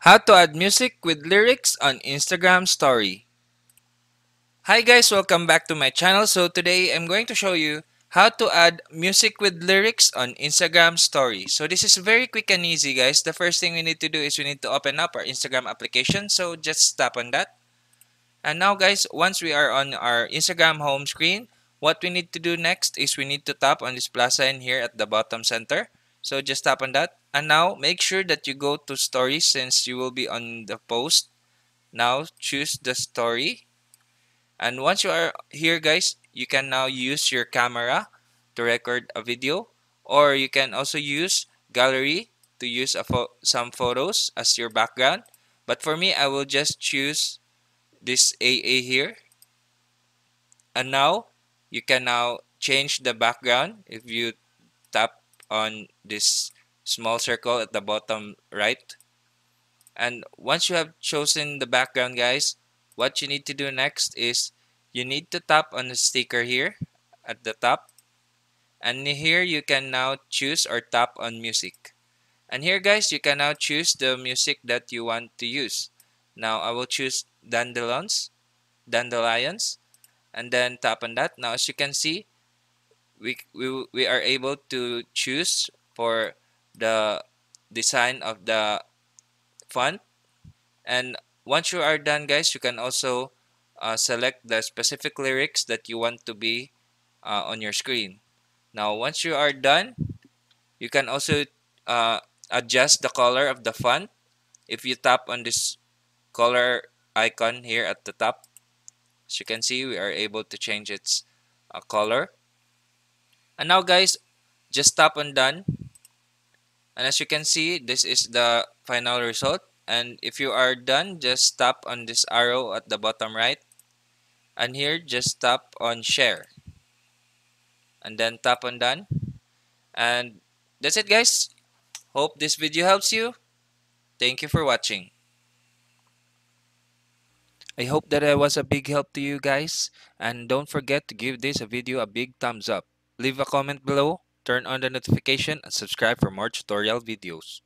How to add music with lyrics on Instagram story. Hi guys, welcome back to my channel. So today I'm going to show you how to add music with lyrics on Instagram story. So this is very quick and easy guys. The first thing we need to do is we need to open up our Instagram application. So just tap on that. And now guys, once we are on our Instagram home screen, what we need to do next is we need to tap on this plus sign here at the bottom center. So just tap on that. And now make sure that you go to stories since you will be on the post. Now choose the story. And once you are here guys, you can now use your camera to record a video or you can also use gallery to use some photos as your background. But for me, I will just choose this AA here. And now you can now change the background if you tap on this small circle at the bottom right. And once you have chosen the background guys, what you need to do next is you need to tap on the sticker here at the top. And here you can now choose or tap on music. And here guys, you can now choose the music that you want to use. Now I will choose dandelions, dandelions, and then tap on that. Now as you can see, we, we, we are able to choose for the design of the font. And once you are done guys you can also uh, select the specific lyrics that you want to be uh, on your screen. Now once you are done you can also uh, adjust the color of the font. If you tap on this color icon here at the top as you can see we are able to change its uh, color and now guys just tap on done. And as you can see this is the final result. And if you are done just tap on this arrow at the bottom right. And here just tap on share. And then tap on done. And that's it guys. Hope this video helps you. Thank you for watching. I hope that I was a big help to you guys. And don't forget to give this video a big thumbs up leave a comment below turn on the notification and subscribe for more tutorial videos